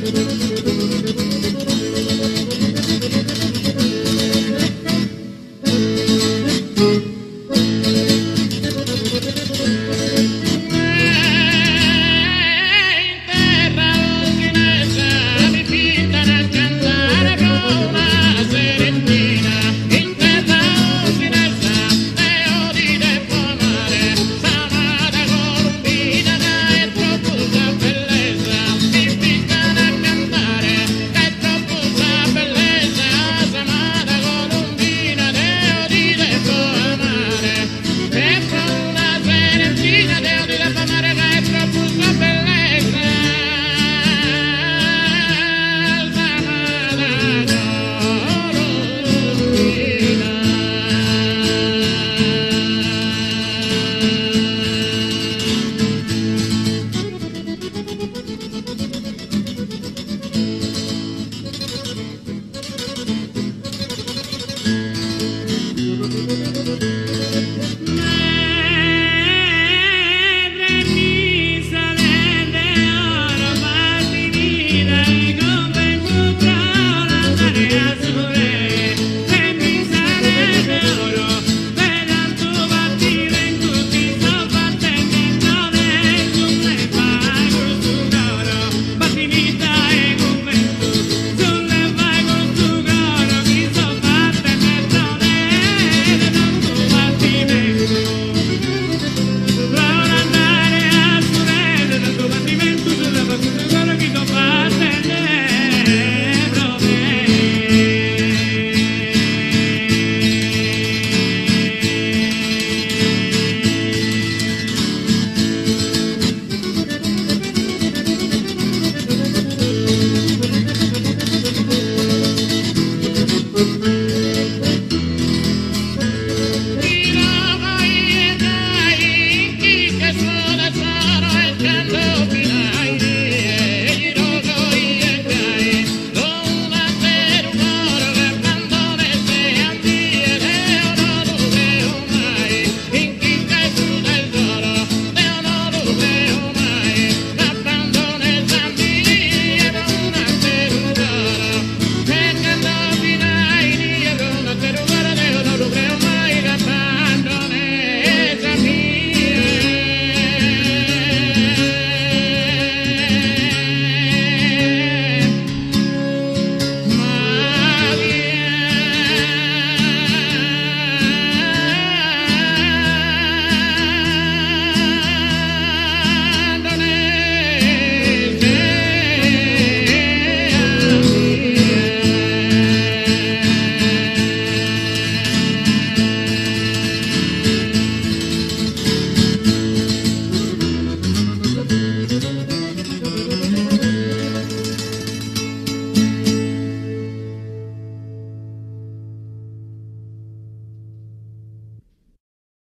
terra che nasce, mi fitta nel cantare con